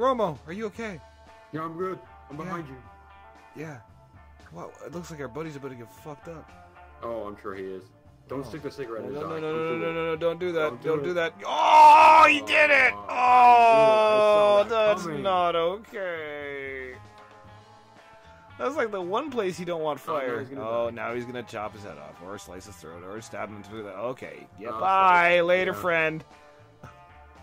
Romo, are you okay? Yeah, I'm good. I'm behind you. Yeah. Well, it looks like our buddy's about to get fucked up. Oh, I'm sure he is. Don't Oh. stick the cigarette No, in his no, no, eye. no, Don't no, no, no, no, don't do that. Don't do Don't do that. Oh, he did it! Oh, Oh, I knew it. I saw that that's not okay. That's like the one place you don't want Oh, now fire. he's Oh, now he's gonna chop his head off, or slice his throat, or stab him through the. Okay, yeah. Oh, bye, sorry. later, Yeah. friend.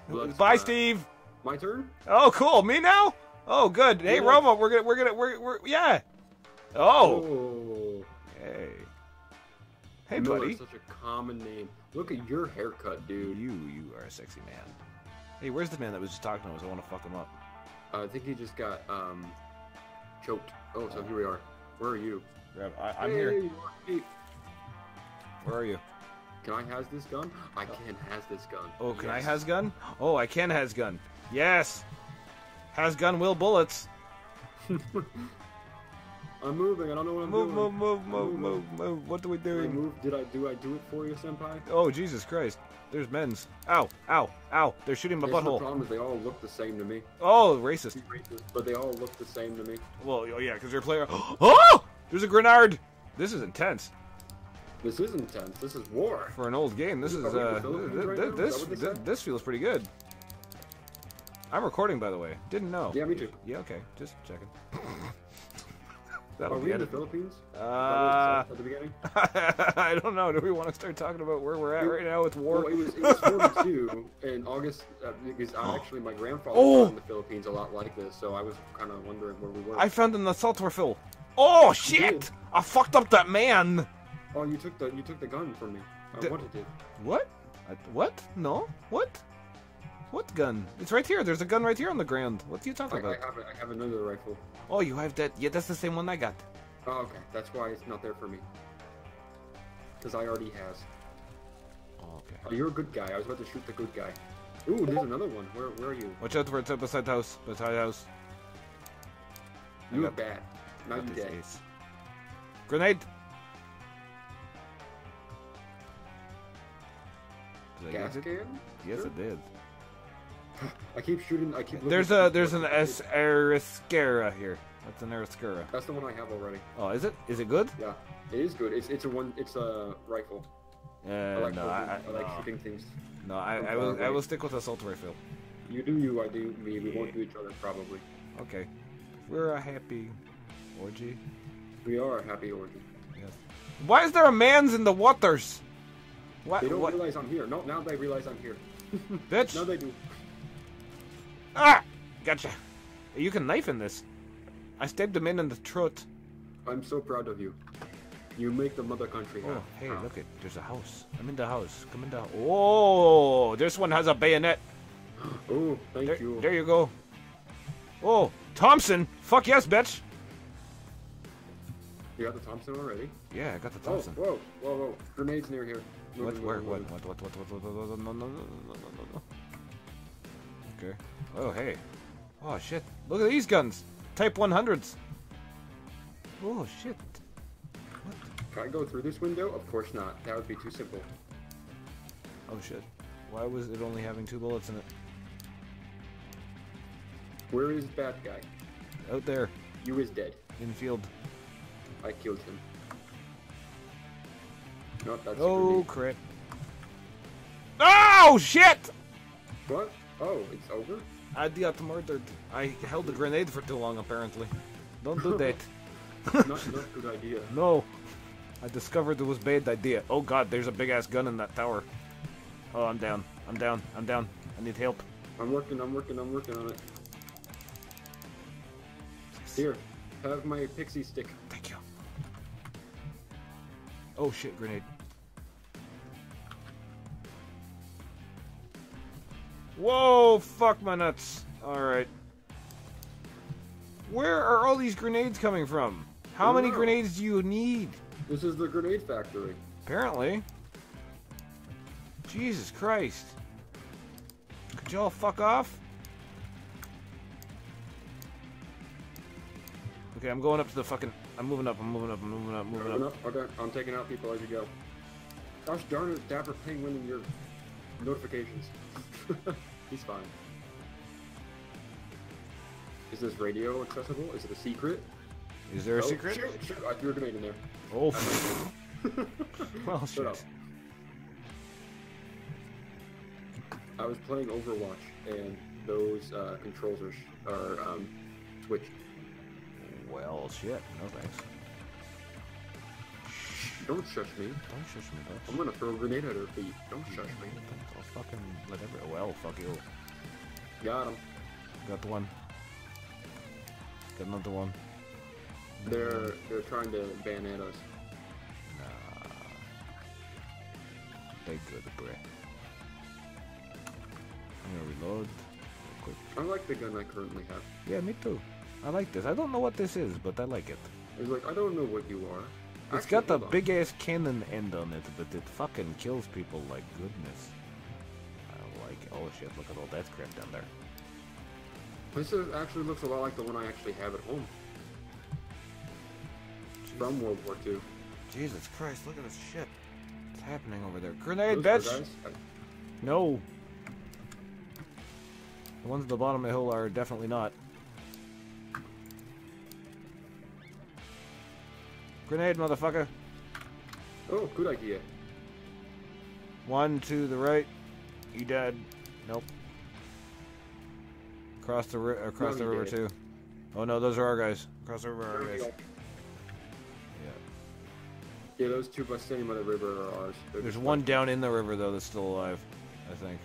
Blood Bye. Steve. My turn? Oh, cool. Me now? Oh, good. Hey, Yeah. Romo, we're gonna, we're gonna, we're, we're, yeah. Oh, Oh. hey, hey, Miller buddy. such a common name. Look at your haircut, dude. You, you are a sexy man. Hey, where's the man that was just talking to us? I want to fuck him up. Uh, I think he just got um choked. Oh, so here we are. Where are you? Grab. I, I'm Hey, here. hey, Where are you? Can I has this gun? I oh. can has this gun. Oh, can I Yes. has gun? Oh, I can has gun. Yes. Has gun will bullets. I'm moving. I don't know what I'm Move, doing. move, move, move, move, move. What do we I move? Did I do? I do it for you, senpai? Oh, Jesus Christ. There's men's. Ow, ow, ow. They're shooting my butthole. the problem is they all look the same to me. Oh, racist. But they all look the same to me. Well, oh yeah, because you're player. Oh! There's a grenade! This is intense. This is intense. This is war. For an old game, this is, Are we uh. Right th- now? Is this, that what they th- this feels pretty good. I'm recording, by the way. Didn't know. Yeah, me too. Yeah, okay. Just checking. Are That'll we be in the. Philippines? Is that what it Uh, at the beginning? I don't know. Do we want to start talking about where we're at right now with war? Well, it was, it was 42 in August uh, because I actually my grandfather Oh! was in the Philippines a lot like this, so I was kind of wondering where we were. I found an assault rifle. Oh shit! I fucked up that man. Oh, you took the you took the gun from me. I The- wanted it. What? I, what? No? What? What gun? It's right here. There's a gun right here on the ground. What are you talking I about? have I have another rifle. Oh, you have that? Yeah, that's the same one I got. Oh, okay, that's why it's not there for me. Because I already has. Oh, okay. Oh, you're a good guy. I was about to shoot the good guy. Ooh, there's another one. Where where are you? Watch out for it's up beside the house. Beside the house. I You got- bad. Now Got you dead. ace. Grenade. Did I Gas use it? can? Yes, Sure. it did. I keep shooting. I keep. There's a there's an S Arisaka here. That's an Arisaka. That's the one I have already. Oh, is it? Is it good? Yeah, it is good. It's it's a one. It's a rifle. Uh, I like no, I, I, I like no, shooting things. no, I, I will I will stick with assault rifle. You do you. I do me. We won't do each other probably. Okay, we're a happy orgy. We are a happy orgy. Yes. Why is there a man's in the waters? What? They don't what? realize I'm here. No, now they realize I'm here. Bitch! Now they do. Ah! Gotcha. You can knife in this. I stabbed him in in the throat. I'm so proud of you. You make the mother country Oh, happy. hey, proud. look it. There's a house. I'm in the house. Come in the. Oh, this one has a bayonet. Oh, thank There, you. there you go. Oh, Thompson. Fuck yes, bitch. You got the Thompson already? Yeah, I got the Oh, Thompson. whoa, whoa, whoa. Grenades near here. What? Where? What? What? What? What? What? What? What? what, No! No! No! No! No! No! Okay. Oh, hey. Oh shit! Look at these guns. Type 100s. Oh shit. Can I go through this window? Of course not. That would be too simple. Oh shit. Why was it only having two bullets in it? Where is bad guy? Out there, You is dead. in field. I killed him. Nope, that's Oh grenade. crit. Oh shit! What? Oh, it's over? I got murdered. I held the grenade for too long, apparently. Don't do that. Not, not a good idea. No. I discovered it was bad idea. Oh god, there's a big ass gun in that tower. Oh, I'm down. I'm down. I'm down. I need help. I'm working, I'm working, I'm working on it. Here, have my pixie stick. Oh shit, grenade. Whoa, fuck my nuts. Alright. Where are all these grenades coming from? How many grenades do you need? This is the grenade factory. Apparently. Jesus Christ. Could y'all fuck off? Okay, I'm going up to the fucking. I'm moving up, I'm moving up, I'm moving up, moving Moving up. up? Okay, I'm taking out people as you go. Gosh darn it, Dapper Penguin in your notifications. He's fine. Is this radio accessible? Is it a secret? Is there a Oh, secret? Shoot, shoot, I threw a grenade in there. Oh, well, Shut shit. up. I was playing Overwatch, and those uh, controls are, are um, switched. Well, shit. No thanks. Don't shush me. Don't shush me, bitch. I'm gonna throw a grenade at her feet. Don't shush me. I'll fucking let every. Well, fuck you. Got him. Got the one. Got another one. They're they're trying to ban at us. Nah. They good, bro. I'm gonna reload. Real quick. I like the gun I currently have. Yeah, me too. I like this. I don't know what this is, but I like it. It's like I don't know what you are. It's Actually, got the big ass cannon end on it, but it fucking kills people like goodness. I like. Oh shit! Look at all that crap down there. This is, actually looks a lot like the one I actually have at home from World War II. Jesus Christ! Look at this shit. What's happening over there? Grenade, Those bitch! No. The ones at the bottom of the hill are definitely not. Grenade, motherfucker. Oh, good idea. One to the right. You dead. Nope. Across the ri- across No, the river too. Oh no, those are our guys. Across the river are our guys. go. Yeah. Yeah, those two by standing by the river are ours. They're There's one down in the river though that's still alive. I think.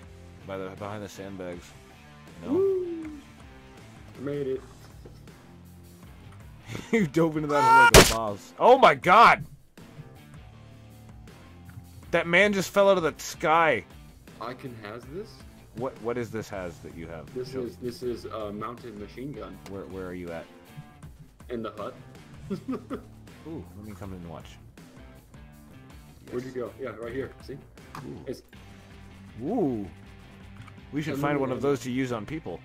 By the behind the sandbags. No. Woo! Made it. you dove into that hole like a boss. Oh my god! That man just fell out of the sky. I can has this. What what is this has that you have? This Show- is this is a mounted machine gun where where are you at? in the hut. Ooh, let me come in and watch. Where'd you go? Yeah, right here. See? Ooh. It's Ooh. We should find one of those to use on people.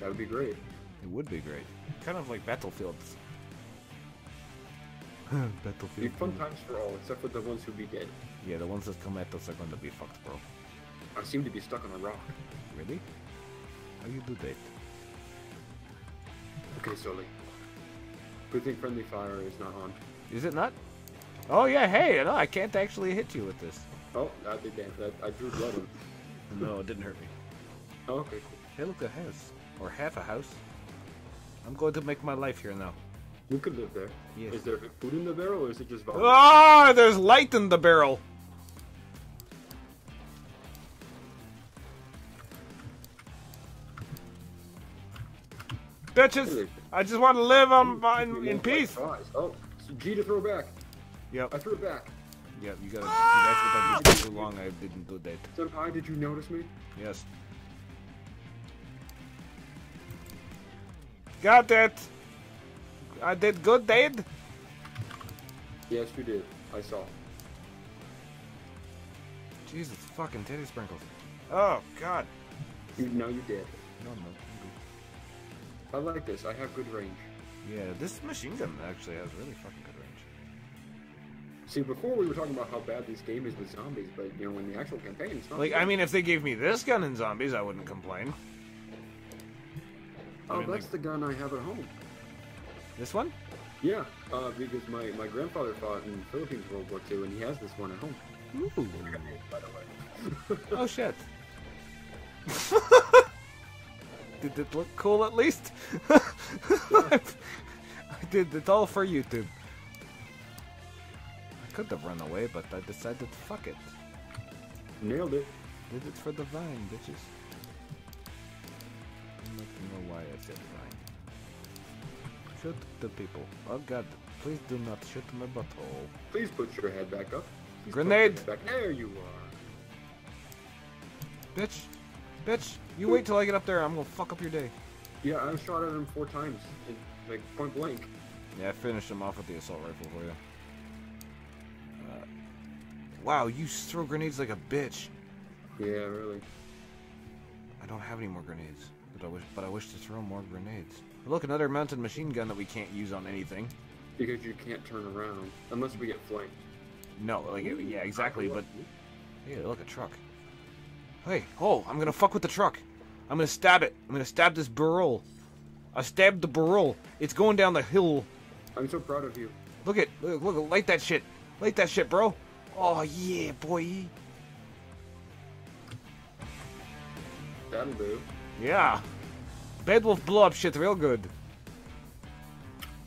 that would be great. It would be great. Kind of like battlefields. Be Battlefield. fun times for all, except for the ones who be dead. Yeah, the ones that come at us are going to be fucked, bro. I seem to be stuck on a rock. Really? How you do that? Okay, Sully. Good thing friendly fire is not on. Is it not? Oh yeah, hey, no, I can't actually hit you with this. Oh, that did that. that I drew blood on. No, it didn't hurt me. Oh, okay, cool. Hey, look, a house. Or half a house. I'm going to make my life here now. You could live there. Yes. Is there food in the barrel or is it just vomit? Ah, there's light in the barrel. Bitches, I just want to live on, on in peace. Oh, so G to throw back. Yep. I threw it back. yep, you gotta. That's what that was too long. I didn't do that. Senpai, did you notice me? Yes. Got it. I did good, Dad. Yes, you did. I saw. Jesus fucking titty sprinkles. Oh God. You now you did. No, no. I'm like this. I have good range. Yeah, this machine gun actually has really fucking good range. See, before we were talking about how bad this game is with zombies, but you know, in the actual campaign, it's not. Like, good. I mean, if they gave me this gun in zombies, I wouldn't complain. oh, mean, that's like- the gun I have at home. This one? Yeah, uh, because my, my grandfather fought in Philippines World War II, and he has this one at home. Ooh. By the way. Oh shit. did it look cool at least? I did it all for YouTube. I could have run away, but I decided to fuck it. Nailed it. Did it for the vine, bitches. Like to know why I said vine. Shoot the people. Oh god, please do not shoot my butthole. Please put your head back up. Please Grenade. Back. There you are. Bitch! Bitch! You wait till I get up there, I'm gonna fuck up your day. Yeah, I shot at him four times, in, like point blank. Yeah, I finished him off with the assault rifle for you. Uh, wow, you throw grenades like a bitch. Yeah, really. I don't have any more grenades, but I wish, but I wish to throw more grenades. Look, another mounted machine gun that we can't use on anything. Because you can't turn around unless we get flanked. No, like yeah, exactly. But hey, look, a truck. Hey, oh, I'm gonna fuck with the truck. I'm gonna stab it. I'm gonna stab this burl. I stabbed the barrel. It's going down the hill. I'm so proud of you. Look at look, look light that shit. Light that shit, bro. Oh yeah, boy. That'll do. Yeah. Badwolf blow up shit real good.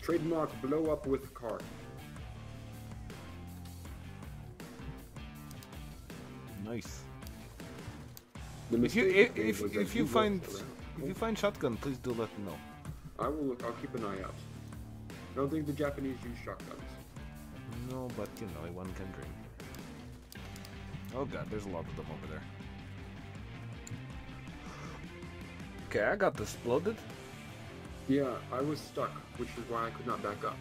Trademark blow up with car. Nice. The If you if if, if you find if you find shotgun, please do let me know. I will. Look I'll keep an eye out. I don't think the Japanese use shotguns. No, but you know, one can dream. Oh god, there's a lot of them over there. Okay, I got this loaded. Yeah, I was stuck, which is why I could not back up.